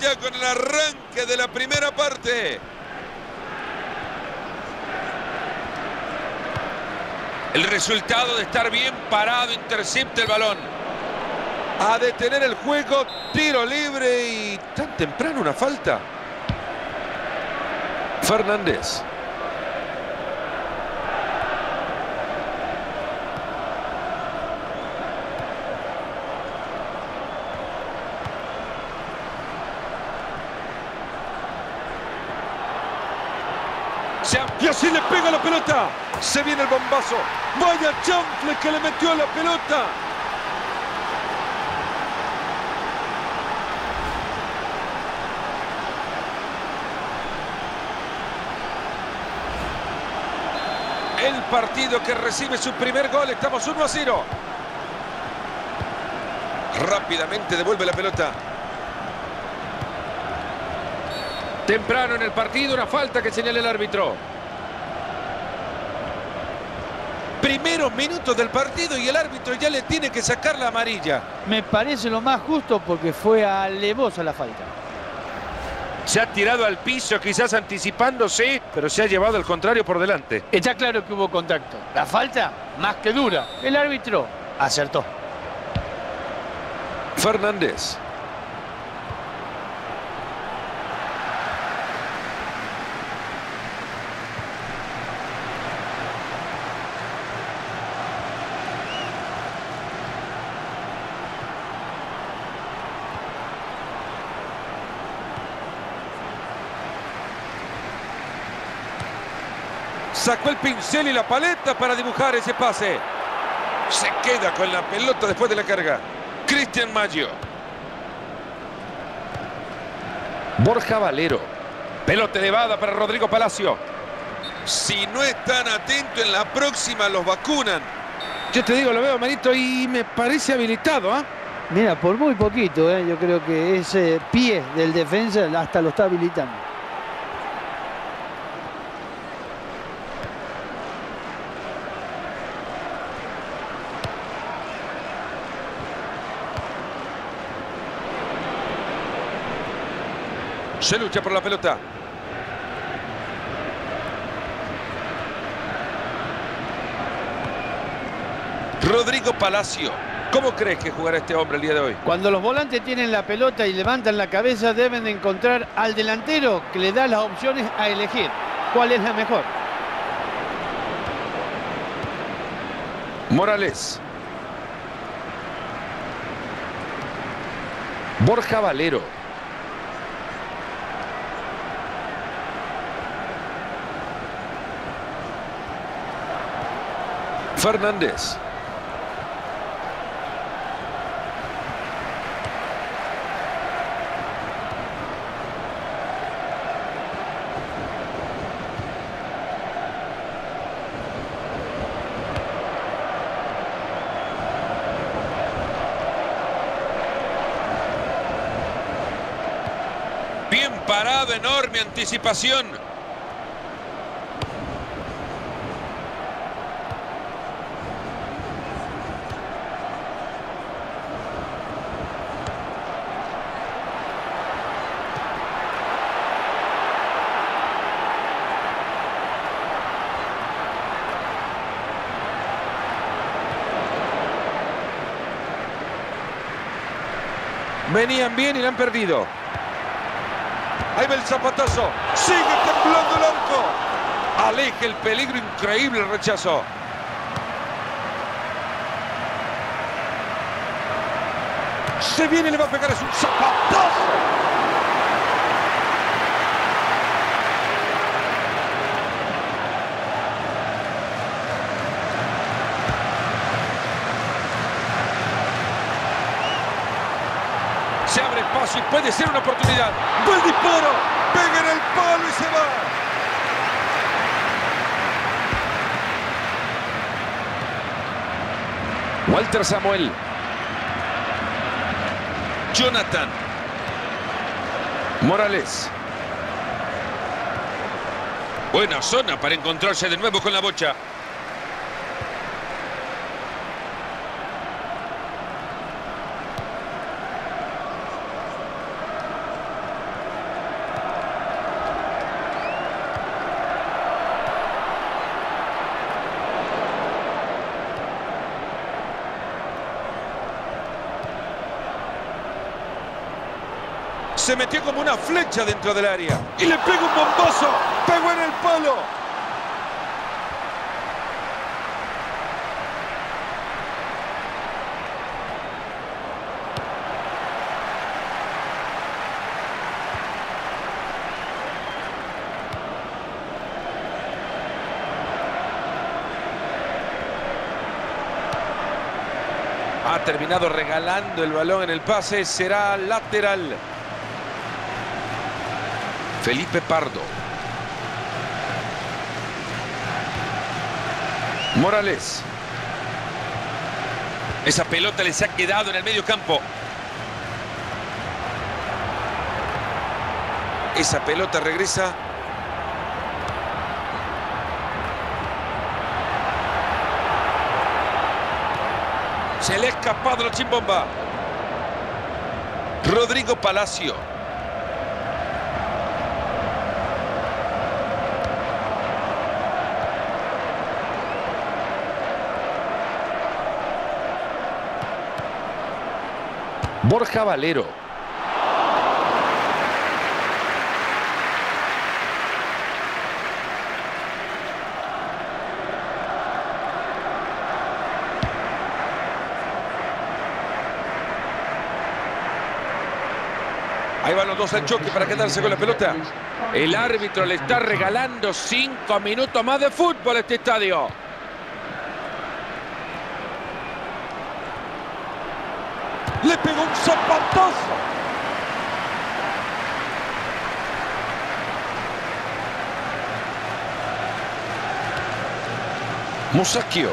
Ya con el arranque de la primera parte. El resultado de estar bien parado intercepta el balón. A detener el juego, tiro libre y tan temprano una falta. Fernández. Y así le pega la pelota. Se viene el bombazo. Vaya chanfle que le metió a la pelota. El partido que recibe su primer gol. Estamos 1 a 0. Rápidamente devuelve la pelota. Temprano en el partido, una falta que señala el árbitro. Primeros minutos del partido y el árbitro ya le tiene que sacar la amarilla. Me parece lo más justo porque fue alevosa la falta. Se ha tirado al piso, quizás anticipándose, pero se ha llevado al contrario por delante. Está claro que hubo contacto. La falta, más que dura. El árbitro acertó. Fernández. Sacó el pincel y la paleta para dibujar ese pase. Se queda con la pelota después de la carga. Cristian Maggio. Borja Valero. Pelota elevada para Rodrigo Palacio. Si no están atentos en la próxima los vacunan. Yo te digo, lo veo, manito, y me parece habilitado, ¿ah? Mira, por muy poquito, ¿eh? yo creo que ese pie del defensa hasta lo está habilitando. Se lucha por la pelota. Rodrigo Palacio. ¿Cómo crees que jugará este hombre el día de hoy? Cuando los volantes tienen la pelota y levantan la cabeza, deben de encontrar al delantero que le da las opciones a elegir. ¿Cuál es la mejor? Morales. Borja Valero. Fernández. Bien parado, enorme anticipación. Venían bien y la han perdido. Ahí va el zapatazo. Sigue temblando el arco. Aleja el peligro. Increíble el rechazo. Se viene, le va a pegar. Es un zapatazo. Y puede ser una oportunidad. ¡Buen disparo! ¡Pega en el palo y se va! Walter Samuel. Jonathan. Morales. Buena zona para encontrarse de nuevo con la bocha. Se metió como una flecha dentro del área. Y le pega un bombazo. Pegó en el palo. Ha terminado regalando el balón en el pase. Será lateral. Felipe Pardo. Morales. Esa pelota les ha quedado en el medio campo. Esa pelota regresa. Se le ha escapado la chimbomba. Rodrigo Palacio. Borja Valero. Ahí van los dos al choque para quedarse con la pelota. El árbitro le está regalando cinco minutos más de fútbol a este estadio. Le pegó un zapatazo. Musacchio.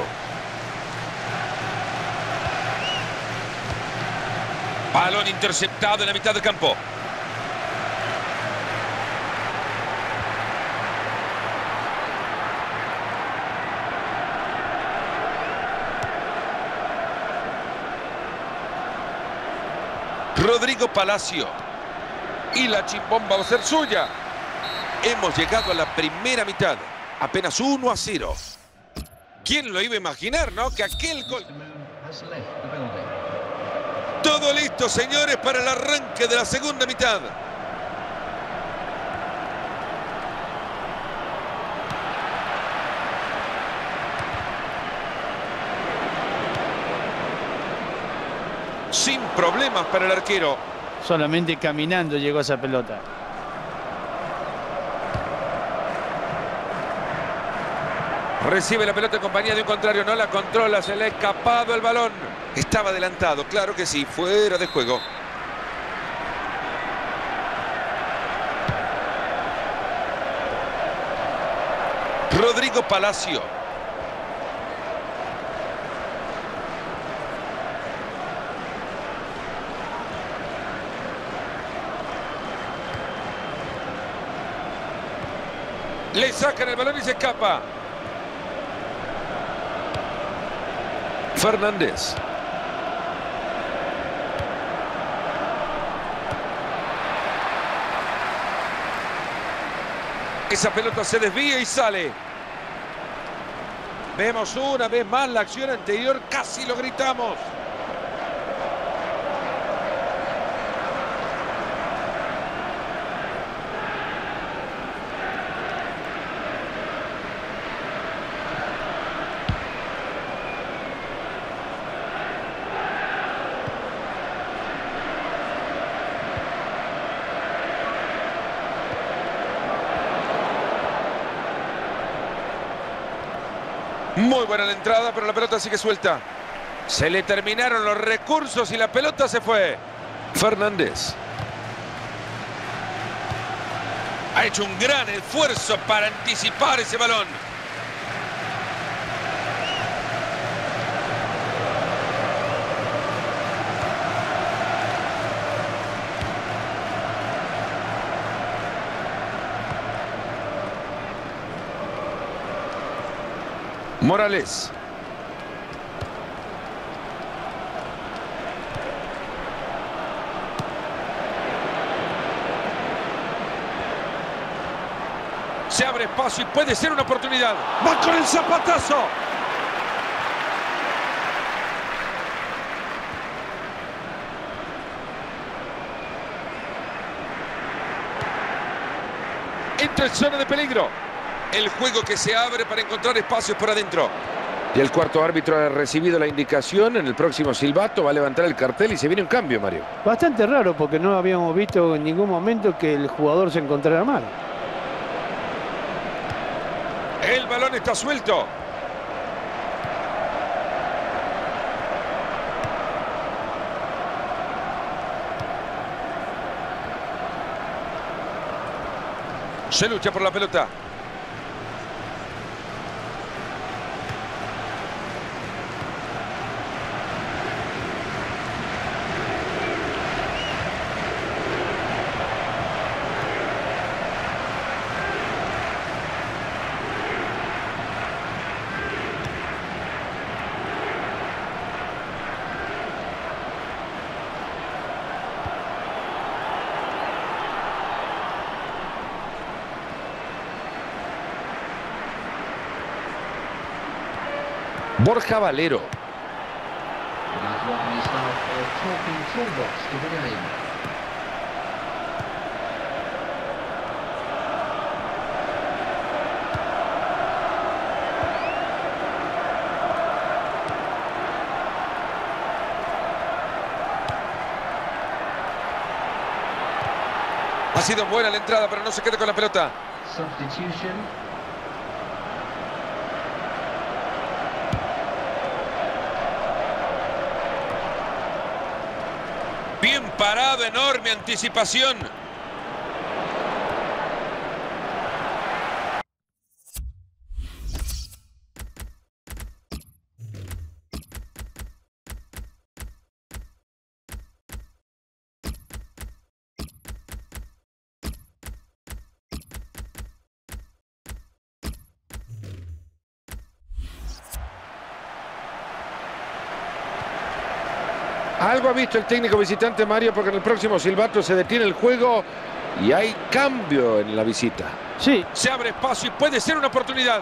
Balón interceptado en la mitad del campo. Rodrigo Palacio. Y la chimbomba va a ser suya. Hemos llegado a la primera mitad. Apenas 1 a 0. ¿Quién lo iba a imaginar, no? Que aquel gol... Todo listo, señores, para el arranque de la segunda mitad. Sin problemas para el arquero. Solamente caminando llegó esa pelota. Recibe la pelota en compañía de un contrario, no la controla, se le ha escapado el balón. Estaba adelantado, claro que sí, fuera de juego. Rodrigo Palacio. Le sacan el balón y se escapa. Fernández. Esa pelota se desvía y sale. Vemos una vez más la acción anterior, casi lo gritamos. Muy buena la entrada, pero la pelota sigue suelta. Se le terminaron los recursos y la pelota se fue. Fernández. Ha hecho un gran esfuerzo para anticipar ese balón. Morales. Se abre espacio y puede ser una oportunidad. Va con el zapatazo. Entra en zona de peligro. El juego que se abre para encontrar espacios por adentro. Y el cuarto árbitro ha recibido la indicación. En el próximo silbato va a levantar el cartel y se viene un cambio, Mario. Bastante raro porque no habíamos visto en ningún momento que el jugador se encontrara mal. El balón está suelto. Se lucha por la pelota. The game. Ha sido buena la entrada, pero no se quede con la pelota. Enorme anticipación. Algo ha visto el técnico visitante Mario porque en el próximo silbato se detiene el juego y hay cambio en la visita. Sí, Se abre espacio y puede ser una oportunidad.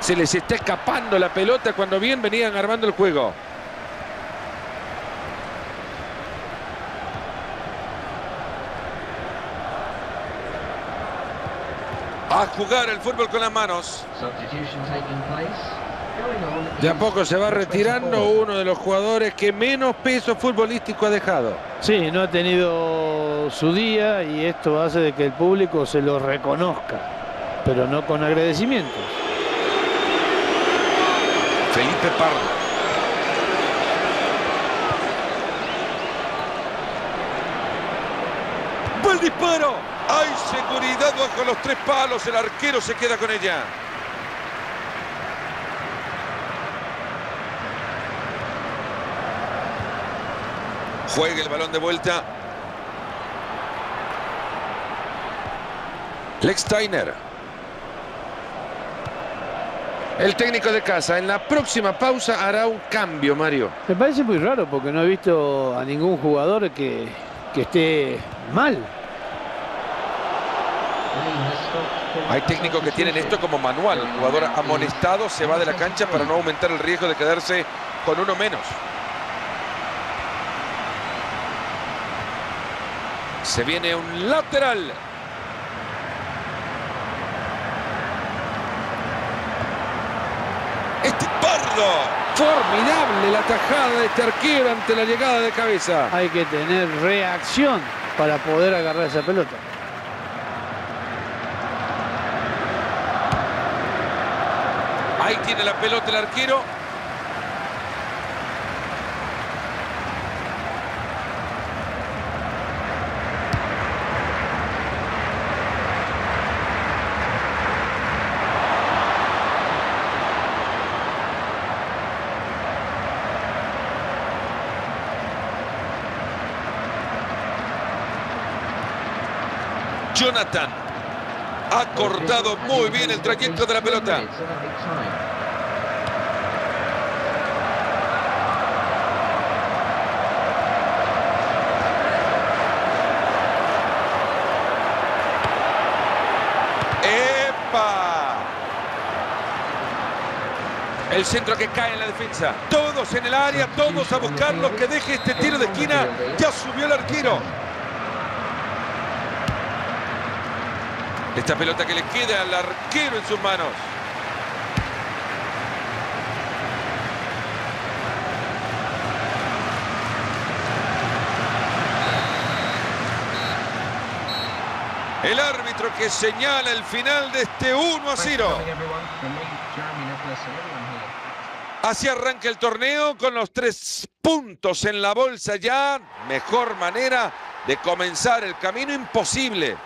Se les está escapando la pelota cuando bien venían armando el juego. A jugar el fútbol con las manos. Substitution taking place. De a poco se va retirando 24. uno de los jugadores que menos peso futbolístico ha dejado. sí, no ha tenido su día y esto hace de que el público se lo reconozca, pero no con agradecimientos. Felipe Pardo. ¡Va el disparo! Hay seguridad bajo los tres palos. El arquero se queda con ella. Juega el balón de vuelta. Lex Steiner. El técnico de casa en la próxima pausa hará un cambio, Mario. Me parece muy raro porque no he visto a ningún jugador que, que esté mal. Hay técnicos que tienen esto como manual. El jugador amonestado se va de la cancha para no aumentar el riesgo de quedarse con uno menos. Se viene un lateral. Este pardo. Formidable la tajada de este arquero ante la llegada de cabeza. Hay que tener reacción para poder agarrar esa pelota. Ahí tiene la pelota el arquero. Jonathan ha cortado muy bien el trayecto de la pelota. ¡Epa! El centro que cae en la defensa. Todos en el área, todos a buscarlo. Que deje este tiro de esquina. Ya subió el arquero. Esta pelota que le queda al arquero en sus manos. El árbitro que señala el final de este 1 a 0. Así arranca el torneo con los tres puntos en la bolsa ya. Mejor manera de comenzar el camino imposible